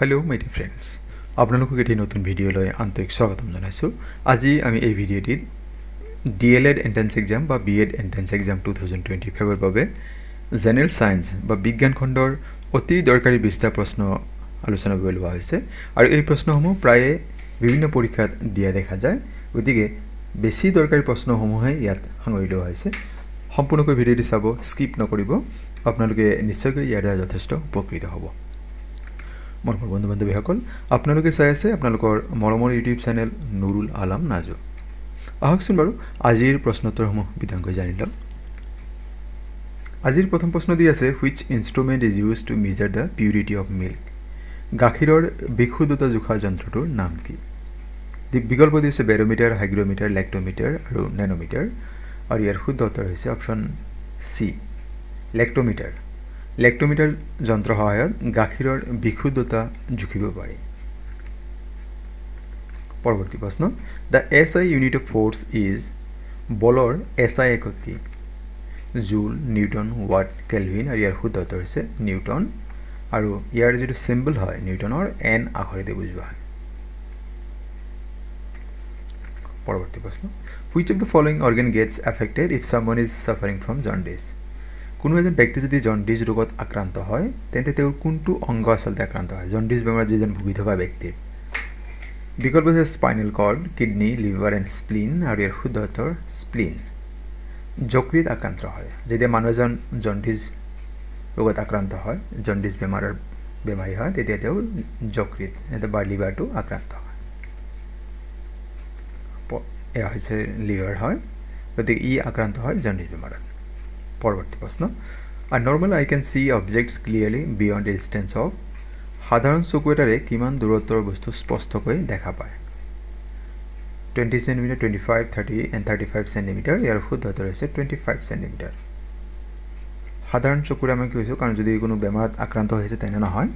Hello মাই D friends আপোনালোকক এটি নতুন ভিডিঅ'লৈ আন্তৰিক স্বাগতম জনাইছোঁ। আজি আমি এই ভিডিঅ'টিত D L Ed entrance exam বা B Ed entrance exam two thousand twenty ফাইভৰ বাবে জেনেৰেল ছায়েঞ্চ বা বিজ্ঞান খণ্ডৰ অতি দৰকাৰী বিছটা প্ৰশ্ন আলোচনা কৰিবলৈ লোৱা হৈছে। আৰু এই প্ৰশ্নসমূহ প্ৰায়ে বিভিন্ন পৰীক্ষাত দিয়া দেখা যায়। গতিকে বেছি দৰকাৰী প্ৰশ্নসমূহে ইয়াত সাঙুৰি লোৱা হৈছে। সম্পূৰ্ণকৈ ভিডিঅ'টি চাব স্কিপ নকৰিব। আপোনালোকে নিশ্চয়কৈ ইয়াৰ দ্বাৰা যথেষ্ট উপকৃত হ'ব। মৰমৰ বন্ধু বান্ধৱীসকল আপোনালোকে চাই আছে আপোনালোকৰ মৰমৰ ইউটিউব চেনেল নুৰুল আলাম নাজু। আহকচোন বাৰু আজিৰ প্ৰশ্নোত্তৰসমূহ বিধানকৈ জানি লওক আজিৰ প্ৰথম প্ৰশ্ন দি আছে which instrument is use to measure the purity of milk গাখীৰৰ বিশুদ্ধতা জোখা যন্ত্ৰটোৰ নাম কি? বিকল্প দি আছে বেৰমিটাৰ হাইগ্ৰমিটাৰ লেক্টমিটাৰ আৰু নেনমিটাৰ আৰু ইয়াৰ শুদ্ধ উত্তৰ হৈছে অপশ্যন চি লেক্টমিটাৰ লেক্টমিটাৰ যন্ত্ৰৰ সহায়ত গাখীৰৰ বিশুদ্ধতা জুখিব পাৰি। পৰৱৰ্তী প্ৰশ্ন the S I unit of force is বলৰ এছ আই একক কি? জুল, নিউটন, ৱাট, কেলভিন আৰু ইয়াৰ শুদ্ধ উত্তৰ হৈছে নিউটন আৰু ইয়াৰ যিটো চিম্বল হয়, নিউটনৰ এন আখৰেদি বুজোৱা হয়। পৰৱৰ্তী প্ৰশ্ন which of the following organ gets affected if someone is suffering from jaundice কোনো এজন ব্যক্তি যদি জণ্ডিছ ৰোগত আক্ৰান্ত হয় তেন্তে তেওঁৰ কোনটো অংগ আচলতে আক্ৰান্ত হয়? জণ্ডিছ বেমাৰত যিজন ভুগি থকা ব্যক্তিৰ। বিকল্প হৈছে spinal cord kidney liver and spleen আৰু ইয়াৰ শুদ্ধ উত্তৰ স্প্লিন। যকৃত আক্ৰান্ত হয়। যেতিয়া মানুহ এজন জণ্ডিছ ৰোগত আক্ৰান্ত হয় জণ্ডিছ বেমাৰৰ বেমাৰী হয় তেতিয়া তেওঁ যকৃত বা লিভাৰটো আক্ৰান্ত হয়। এয়া হৈছে লিভাৰ হয়। গতিকে ই আক্ৰান্ত হয় জণ্ডিছ বেমাৰত। পৰৱৰ্তী প্ৰশ্ন। A normal eye can see objects clearly beyond the distance of সাধাৰণ চকু এটাৰে কিমান দূৰত্বৰ বস্তু স্পষ্টকৈ দেখা পায়। Twenty centimetre twenty five thirty and thirty five centimetre ইয়াৰ শুদ্ধ উত্তৰ হৈছে টুৱেণ্টি ফাইভ চেণ্টিমিটাৰ সাধাৰণ চকুৰে আমি কৈছোঁ কাৰণ যদি কোনো বেমাৰত আক্ৰান্ত হৈছে তেনে নহয়।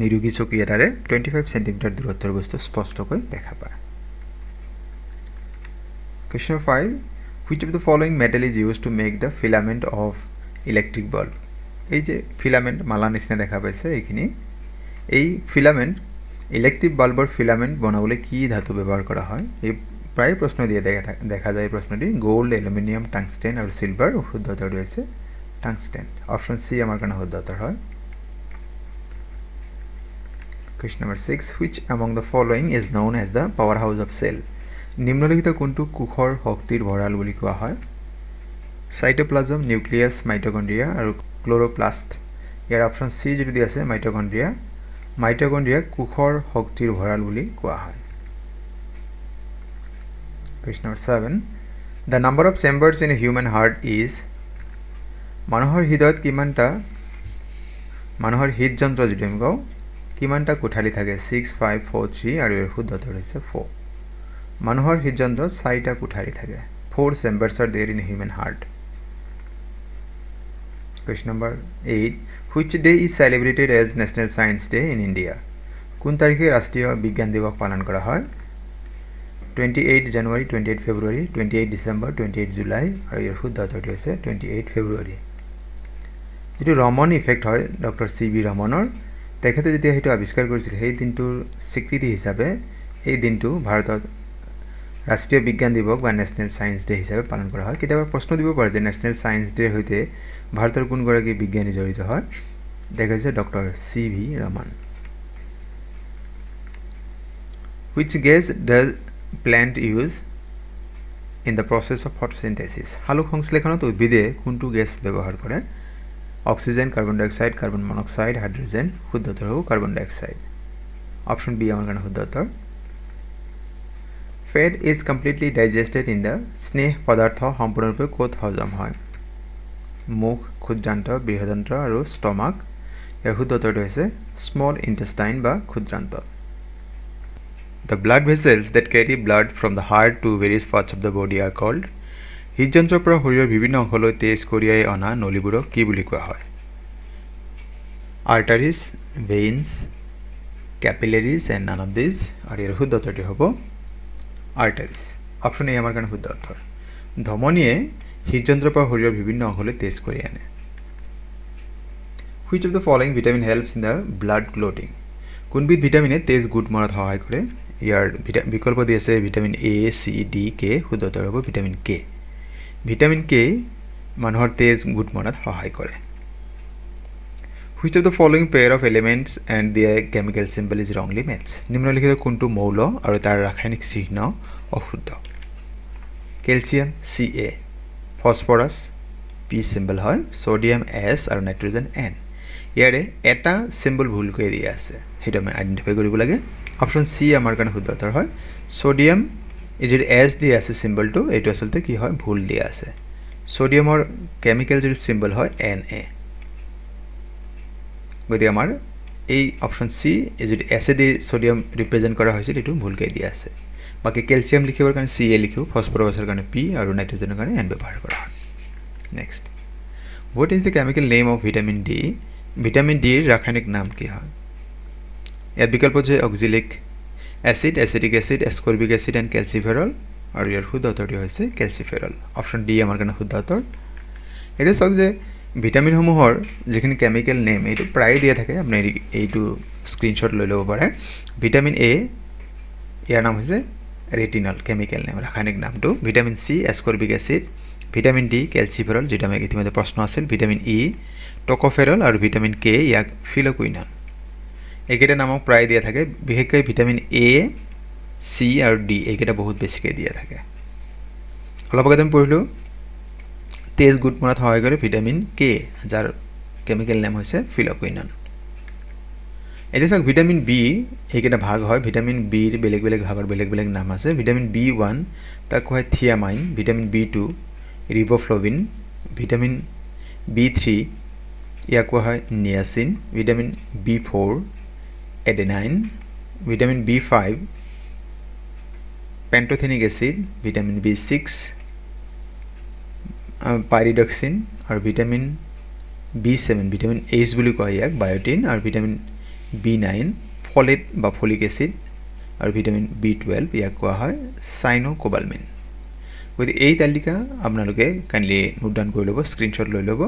নিৰোগী চকী এটাৰে টুৱেণ্টি ফাইভ চেণ্টিমিটাৰ দূৰত্বৰ বস্তু স্পষ্টকৈ দেখা পায়। Question five which of the following metal is use to make the filament of electric bulb এই যে ফিলামেণ্ট মালা নিচিনা দেখা পাইছে এইখিনি। এই ফিলামেণ্ট ইলেক্ট্ৰিক বাল্বৰ ফিলামেণ্ট বনাবলৈ কি ধাতু ব্যৱহাৰ কৰা হয়? এই প্ৰায় প্ৰশ্ন দিয়ে দেখা দেখা যায় প্ৰশ্নটি গ'ল্ড এলুমিনিয়াম টাংষ্টেন আৰু চিলভাৰ শুদ্ধ উত্তৰটো হৈছে টাংষ্টেন অপশ্যন চি আমাৰ কাৰণে শুদ্ধ উত্তৰ হয়। Question number six which among the following is known as the power house of cell নিম্নলিখিত কোনটো কোষৰ শক্তিৰ ভঁৰাল বুলি কোৱা হয়? চাইটোপ্লাজম নিউক্লিয়াছ মাইটকণ্ড্ৰিয়া আৰু ক্ল'ৰ'প্লাষ্ট ইয়াৰ অপশ্যন চি যিটো দি আছে মাইটকণ্ড্ৰিয়া মাইটকণ্ড্ৰিয়াক কোষৰ শক্তিৰ ভঁৰাল বুলি কোৱা হয়। Question number seven the number of chambers in human heart is মানুহৰ হৃদয়ত কিমানটা? মানুহৰ হৃদযন্ত্ৰ যদি আমি কওঁ কিমানটা কোঠালি থাকে? ছিক্স ফাইভ ফ'ৰ থ্ৰী আৰু ইয়াৰ শুদ্ধ উত্তৰ হৈছে ফ'ৰ মানুহৰ হৃদযন্ত্ৰত চাৰিটা কোঠালি থাকে। Four chambers are there in human heart question number eight which day is celebrated as national science day in India কোন তাৰিখে ৰাষ্ট্ৰীয় বিজ্ঞান দিৱস পালন কৰা হয়? Twenty eight January twenty eight February twenty eight December twenty eight July আৰু ইয়াৰ শুদ্ধ উত্তৰটো হৈছে টুৱেণ্টি এইট ফেব্ৰুৱাৰী যিটো ৰমন ইফেক্ট হয় ডক্টৰ চি বি ৰমনৰ তেখেতে যেতিয়া সেইটো আৱিষ্কাৰ কৰিছিল সেই দিনটোৰ স্বীকৃতি হিচাপে এই দিনটো ভাৰতত ৰাষ্ট্ৰীয় বিজ্ঞান দিৱস বা নেশ্যনেল ছায়েন্স ডে হিচাপে পালন কৰা হয়। কেতিয়াবা প্ৰশ্ন দিব পাৰে যে নেশ্যনেল ছায়েন্স ডেৰ সৈতে ভাৰতৰ কোনগৰাকী বিজ্ঞানী জড়িত হয়? দেখা হৈছে doctor C V Raman. Which gas does plant use in the process of photosynthesis সালোক সংশ্লেষণত উদ্ভিদে কোনটো গেছ ব্যৱহাৰ কৰে? Oxygen, carbon dioxide carbon monoxide, hydrogen, শুদ্ধ উত্তৰ হ'ব carbon dioxide option B আমাৰ কাৰণে শুদ্ধ fat is completely digested in the স্নেহ পদাৰ্থ সম্পূৰ্ণৰূপে ক'ত হজম হয়? মুখ ক্ষুদ্ৰান্ত বৃহদন্ত্ৰ আৰু ষ্টমাক। ইয়াৰ শুদ্ধ উত্তৰটো হৈছে স্মল ইণ্টেষ্টাইন বা ক্ষুদ্ৰান্ত। The blood vessels that carry blood from the heart to various parts of the body are called হৃদযন্ত্ৰৰ পৰা শৰীৰৰ বিভিন্ন অংশলৈ তেজ কঢ়িয়াই অনা নলীবোৰক কি বুলি কোৱা হয়? Arteries veins capillaries and none of these আৰু ইয়াৰ শুদ্ধ উত্তৰটো হ'ব আৰ্টাৰিছ অপশ্যন এ আমাৰ কাৰণে শুদ্ধ উত্তৰ ধমনীয়ে হৃদযন্ত্ৰৰ পৰা শৰীৰৰ বিভিন্ন অংশলৈ তেজ কৰি আনে। Which of the following vitamin helps in the blood clotting কোনবিধ ভিটামিনে তেজ গোট মৰাত সহায় কৰে ইয়াৰ বিকল্প দি আছে vitamin A C D K শুদ্ধ হ'ব ভিটামিন কে ভিটামিন কে মানুহৰ তেজ গোট মৰাত সহায় কৰে which of the following pair of elements and their chemical symbol is wrongly maths নিম্নলিখিত কোনটো মৌল আৰু তাৰ ৰাসায়নিক চিহ্ন অশুদ্ধ calcium C A phosphorus P symbol হয় ছ'ডিয়াম এছ আৰু নাইট্ৰজেন এন ইয়াৰে এটা চিম্বল ভুলকৈ দিয়া আছে সেইটো আমি আইডেণ্টিফাই কৰিব লাগে অপশ্যন চি আমাৰ কাৰণে শুদ্ধ উত্তৰ হয় ছ'ডিয়াম এই যিটো এছ দিয়া আছে চিম্বলটো এইটো আচলতে কি হয় ভুল দিয়া আছে ছ'ডিয়ামৰ কেমিকেল যিটো চিম্বল হয় এন এ গতিকে আমাৰ এই অপশ্যন চি যিটো এছেডি ছ'ডিয়াম ৰিপ্ৰেজেণ্ট কৰা হৈছিল এইটো ভুলকৈ দিয়া আছে। বাকী কেলছিয়াম লিখিবৰ কাৰণে চি এ লিখোঁ ফচফৰাছৰ কাৰণে পি আৰু নাইট্ৰজেনৰ কাৰণে এন ব্যৱহাৰ কৰা হয়। Next what is the chemical name of vitamin D vitamin ডিৰ ৰাসায়নিক নাম কি হয়? ইয়াত বিকল্প যে oxalic acid acidic acid ascorbic acid and calciferol আৰু ইয়াৰ শুদ্ধ উত্তৰটি হৈছে কেলচিফেৰল অপশ্যন ডি আমাৰ কাৰণে শুদ্ধ উত্তৰ। এতিয়া চাওক যে ভিটামিনসমূহৰ যিখিনি কেমিকেল নেম এইটো প্ৰায়ে দিয়া থাকে। আপুনি এইটো স্ক্ৰীনশ্বট লৈ ল'ব পাৰে। ভিটামিন এ ইয়াৰ নাম হৈছে ৰেটিনল কেমিকেল নেম ৰাসায়নিক নামটো। Vitamin C ascorbic acid vitamin D calciferol যিটো আমাক ইতিমধ্যে প্ৰশ্ন আছিল। ভিটামিন ই টক'ফেৰল আৰু ভিটামিন কে ইয়াক ফিলকুইনল এইকেইটা নামক প্ৰায় দিয়া থাকে। বিশেষকৈ ভিটামিন এ চি আৰু ডি এইকেইটা বহুত বেছিকৈ দিয়া থাকে। অলপ আগতে আমি পঢ়িলোঁ তেজ গোট মৰাত সহায় কৰে ভিটামিন কে যাৰ কেমিকেল নেম হৈছে ফিলকুইনন এতিয়া চাওক ভিটামিন বি এইকেইটা ভাগ হয়। ভিটামিন বিৰ বেলেগ বেলেগ ভাগৰ বেলেগ বেলেগ নাম আছে। ভিটামিন বি ওৱান তাক কোৱা হয় thiamine vitamin B two riboflavin vitamin B three ইয়াক কোৱা হয় niacin vitamin B four adenine vitamin B five pantothenic acid vitamin B six pyridoxine আৰু vitamin B seven vitamin H বুলি কয় ইয়াক বায়'টিন আৰু ভিটামিন বি নাইন ফলেট বা folic acid আৰু ভিটামিন বি টুৱেলভ ইয়াক কোৱা হয় চাইনো কোবালমিন গতিকে এই তালিকা আপোনালোকে কাইণ্ডলি নোট কৰি ল'ব স্ক্ৰীনশ্বট লৈ ল'ব।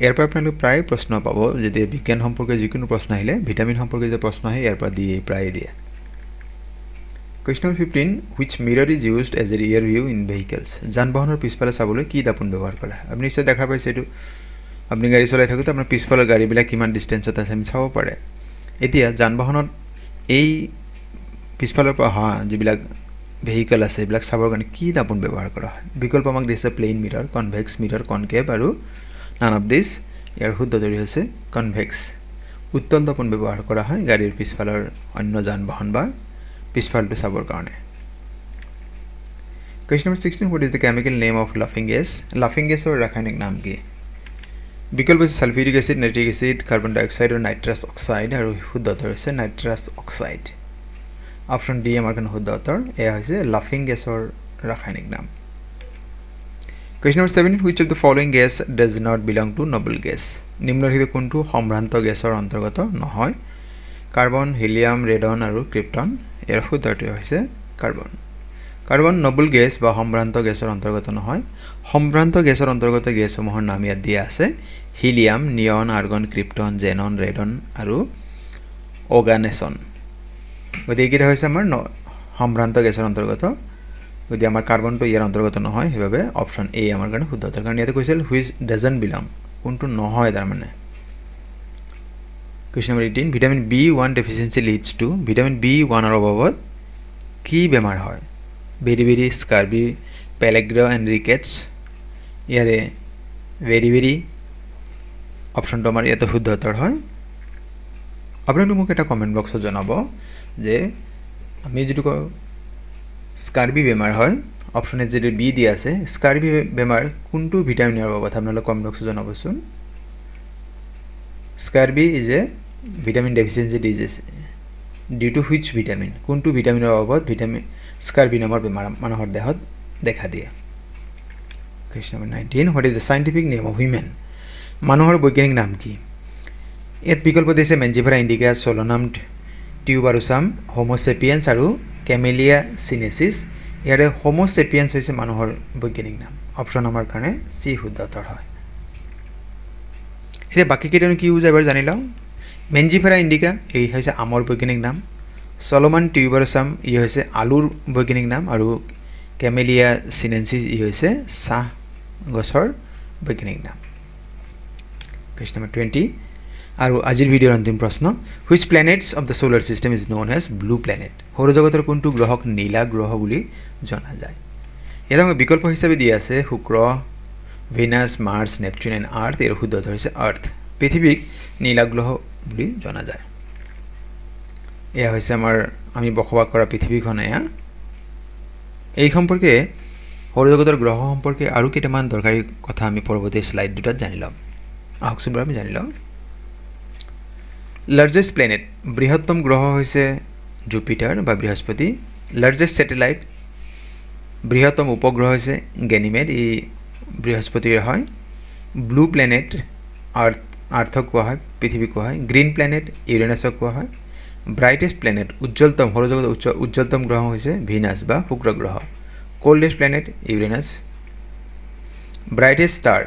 ইয়াৰ পৰা আপোনালোকে প্ৰায় প্ৰশ্ন পাব যেতিয়া বিজ্ঞান সম্পৰ্কে যিকোনো প্ৰশ্ন আহিলে ভিটামিন সম্পৰ্কে যে প্ৰশ্ন আহে ইয়াৰ পৰা দিয়ে প্ৰায়ে দিয়ে। Question fifteen which mirror is used as a rear view in vehicles যান বাহনৰ পিছফালে চাবলৈ কি দাপোন ব্যৱহাৰ কৰা? আপুনি নিশ্চয় দেখা পাইছে এইটো। আপুনি গাড়ী চলাই থাকোঁতে আপোনাৰ পিছফালৰ গাড়ীবিলাক কিমান ডিষ্টেঞ্চত আছে আমি চাব পাৰে। এতিয়া যান বাহনত এই পিছফালৰ পৰা অহা যিবিলাক ভেহিকেল আছে এইবিলাক চাবৰ কাৰণে কি দাপোন ব্যৱহাৰ কৰা হয়? বিকল্প আমাক দিছে plane mirror convex mirror concave আৰু নান অফ দিছ ইয়াৰ শুদ্ধটোৰি হৈছে কনভেক্স উত্তল দাপোন ব্যৱহাৰ কৰা হয় গাড়ীৰ পিছফালৰ অন্য যান বাহন বা পিছফালটো চাবৰ কাৰণে question number sixteen what is the chemical name of লাফিং গেছ লাফিং গেছৰ ৰাসায়নিক নাম কি বিকল্প হৈছে sulphuric acid nitric acid carbon dioxide আৰু নাইট্ৰাছ অক্সাইড আৰু শুদ্ধ উত্তৰ হৈছে নাইট্ৰাছ অক্সাইড অপশ্যন ডি আমাৰ কাৰণে শুদ্ধ উত্তৰ এয়া হৈছে লাফিং গেছৰ ৰাসায়নিক নাম question number seventeen which of the following gas does not belong to noble gas নিম্নলিখিত কোনটো সম্ভ্ৰান্ত গেছৰ অন্তৰ্গত নহয় কাৰ্বন হিলিয়াম ৰেডন আৰু ক্ৰিপ্টন ইয়াৰ শুদ্ধটো হৈছে কাৰ্বন। কাৰ্বন নবল গেছ বা সম্ভ্ৰান্ত গেছৰ অন্তৰ্গত নহয়। সম্ভ্ৰান্ত গেছৰ অন্তৰ্গত গেছসমূহৰ নাম ইয়াত দিয়া আছে। Helium neon argon krypton xenon radon আৰু অগানেছন গতিকে এইকেইটা হৈছে আমাৰ ন সম্ভ্ৰান্ত গেছৰ অন্তৰ্গত। গতিকে আমাৰ কাৰ্বনটো ইয়াৰ অন্তৰ্গত নহয় সেইবাবে অপশ্যন এ আমাৰ কাৰণে শুদ্ধ। কাৰণ ইয়াতে কৈছিল হুইচ ডাজন বিলং কোনটো নহয় তাৰমানে। Question number eighteen vitamin B one deficiency leads to vitamin B ওৱানৰ অভাৱত কি বেমাৰ হয়? ভেৰি ভেৰি স্কাৰ্বি পেলেগ্ৰ এণ্ড ৰিকেটছ ইয়াৰে ভেৰি ভেৰি অপশ্যনটো আমাৰ ইয়াতে শুদ্ধ উত্তৰ হয়। আপোনালোকে মোক এটা কমেণ্ট বক্সত জনাব যে আমি যিটো কওঁ স্কাৰ্বি বেমাৰ হয় অপশ্যনে যিটো বি দি আছে স্কাৰ্বি বেমাৰ কোনটো ভিটামিনৰ অভাৱত? আপোনালোকে কমেণ্ট বক্সত জনাবচোন। Scurvy is a vitamin deficiency disease due to which vitamin কোনটো ভিটামিনৰ অভাৱত ভিটামিন স্কাৰ্বি নামৰ বেমাৰ মানুহৰ দেহত দেখা দিয়ে? Question number nineteen what is the scientific name of human মানুহৰ বৈজ্ঞানিক নাম কি? ইয়াত বিকল্প দিছে মেঞ্জিভাৰা ইণ্ডিকা চলনাম টিউবাৰুচাম হোম'চেপিয়েন্স আৰু কেমেলিয়া চিনেচিছ ইয়াৰে হোম'চেপিয়েন্স হৈছে মানুহৰ বৈজ্ঞানিক নাম। অপশ্যন আমাৰ কাৰণে চি শুদ্ধ উত্তৰ হয়। এতিয়া বাকীকেইটানো কি বুজায় এবাৰ জানি লওঁ। মেঞ্জিফেৰা ইণ্ডিকা এই হৈছে আমৰ বৈজ্ঞানিক নাম। চলমান টিউবাৰচাম ই হৈছে আলুৰ বৈজ্ঞানিক নাম। আৰু কেমেলিয়া চিনেঞ্চিছ ই হৈছে চাহ গছৰ বৈজ্ঞানিক নাম। কুৱেশ্যন নম্বৰ টুৱেণ্টি আৰু আজিৰ ভিডিঅ'ৰ অন্তিম প্ৰশ্ন which planets of the solar system is known as blue planet সৌৰজগতৰ কোনটো গ্ৰহক নীলা গ্ৰহ বুলি জনা যায়? ইয়াত আমাক বিকল্প হিচাপে দিয়া আছে শুক্ৰ Venus Mars Neptune and earth ইয়াৰ শুদ্ধটো হৈছে আৰ্থ পৃথিৱীক নীলা গ্ৰহ বুলি জনা যায়। এয়া হৈছে আমাৰ আমি বসবাস কৰা পৃথিৱীখন এয়া। এই সম্পৰ্কে সৌৰজগতৰ গ্ৰহ সম্পৰ্কে আৰু কেইটামান দৰকাৰী কথা আমি পৰৱৰ্তী শ্লাইড দুটাত জানি ল'ম। আহকচোন বাৰু আমি জানি লওঁ। লাৰ্জেষ্ট প্লেনেট বৃহত্তম গ্ৰহ হৈছে জুপিটাৰ বা বৃহস্পতি। লাৰ্জেষ্ট ছেটেলাইট বৃহত্তম উপগ্ৰহ হৈছে গেনিমেড ই বৃহস্পতিৰ হয়। ব্লু প্লেনেট আৰ্থ আৰ্থক কোৱা হয় পৃথিৱীক কোৱা হয়। গ্ৰীণ প্লেনেট ইউৰেনাছক কোৱা হয়। ব্ৰাইটেষ্ট প্লেনেট উজ্জ্বলতম সৌৰজগতৰ উচ্চ উজ্জ্বলতম গ্ৰহ হৈছে ভিনাছ বা শুক্ৰ গ্ৰহ। Coldest planet Uranus brightest star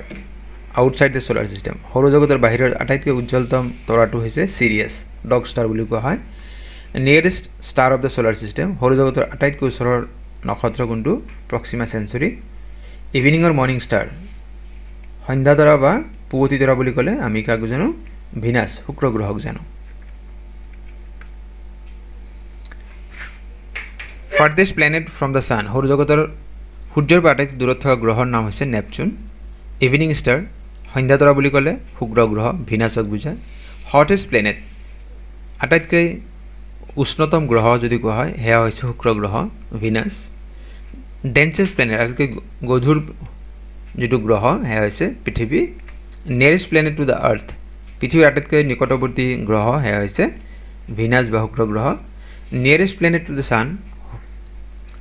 outside the solar system সৌৰজগতৰ বাহিৰৰ আটাইতকৈ উজ্জ্বলতম তৰাটো হৈছে চিৰিয়াছ ডগ ষ্টাৰ বুলি কোৱা হয়। Nearest star of the solar system সৌৰজগতৰ আটাইতকৈ ওচৰৰ নক্ষত্ৰ কোনটো? প্ৰক্সিমা চেঞ্চুৰী ইভিনিঙৰ মৰ্ণিং ষ্টাৰ সন্ধ্যা তৰা বা পুৱতি তৰা বুলি ক'লে আমি কাক জানো? ভিনাছ শুক্ৰ গ্ৰহক জানো। Farthest planet from the sun সৌৰজগতৰ সূৰ্যৰ পৰা আটাইতকৈ দূৰত থকা গ্ৰহৰ নাম হৈছে নেপচুন। ইভিনিং ষ্টাৰ সন্ধ্যা তৰা বুলি ক'লে শুক্ৰ গ্ৰহ ভিনাছক বুজায় হটেষ্ট প্লেনেট আটাইতকৈ উষ্ণতম গ্ৰহ যদি কোৱা হয় সেয়া হৈছে শুক্ৰ গ্ৰহ ভিনাছ ডেঞ্চেষ্ট প্লেনেট আটাইতকৈ গধুৰ যিটো গ্ৰহ সেয়া হৈছে পৃথিৱী। Nearest planet to the earth পৃথিৱীৰ আটাইতকৈ নিকটৱৰ্তী গ্ৰহ সেয়া হৈছে ভিনাছ বা শুক্ৰ গ্ৰহ। Nearest planet to the sun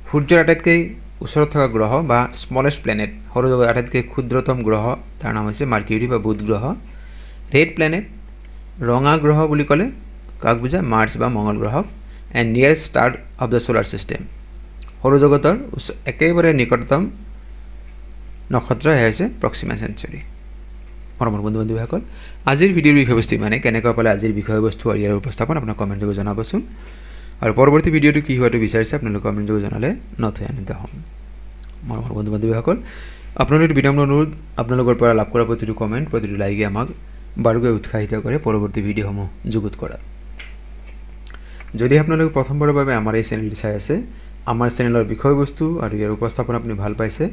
সূৰ্যৰ আটাইতকৈ ওচৰত থকা গ্ৰহ বা স্মলেষ্ট প্লেনেট সৌৰজগতৰ আটাইতকৈ ক্ষুদ্ৰতম গ্ৰহ তাৰ নাম হৈছে মাৰ্কিউৰি বা বুধ গ্ৰহ। ৰেড প্লেনেট ৰঙা গ্ৰহ বুলি ক'লে কাক বুজায় মাৰ্চ বা মংগল গ্ৰহক। And nearest star of the solar system সৌৰজগতৰ একেবাৰে নিকটতম নক্ষত্ৰ সেয়া হৈছে প্ৰক্সিমা চেঞ্চুৰী মৰমৰ বন্ধু বান্ধৱীসকল আজিৰ ভিডিঅ'ৰ বিষয়বস্তু ইমানে কেনেকুৱা পালে আজিৰ বিষয়বস্তু আৰু ইয়াৰ উপস্থাপন আপোনাক কমেণ্ট যোগে জনাবচোন। আৰু পৰৱৰ্তী ভিডিঅ'টো কি হোৱাটো বিচাৰিছে আপোনালোকে কমেণ্ট যোগে জনালে নথৈ আনিত হ'ম। মৰমৰ বন্ধু বান্ধৱীসকল আপোনালোকৰ বিনম্ৰ অনুৰোধ আপোনালোকৰ পৰা লাভ কৰা প্ৰতিটো কমেণ্ট প্ৰতিটো লাইকে আমাক বাৰুকৈ উৎসাহিত কৰে পৰৱৰ্তী ভিডিঅ'সমূহ যুগুত কৰাত যদি আপোনালোকে প্ৰথমবাৰৰ বাবে আমাৰ এই চেনেলটি চাই আছে আমাৰ চেনেলৰ বিষয়বস্তু আৰু ইয়াৰ উপস্থাপন আপুনি ভাল পাইছে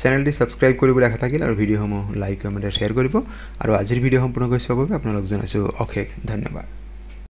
চেনেলটি ছাবস্ক্ৰাইব কৰিবলৈ আশা থাকিল আৰু ভিডিঅ'সমূহ লাইক কমেণ্ট শ্বেয়াৰ কৰিব। আৰু আজিৰ ভিডিঅ' সম্পূৰ্ণকৈ চোৱাৰ বাবে আপোনালোক জনাইছোঁ অশেষ ধন্যবাদ।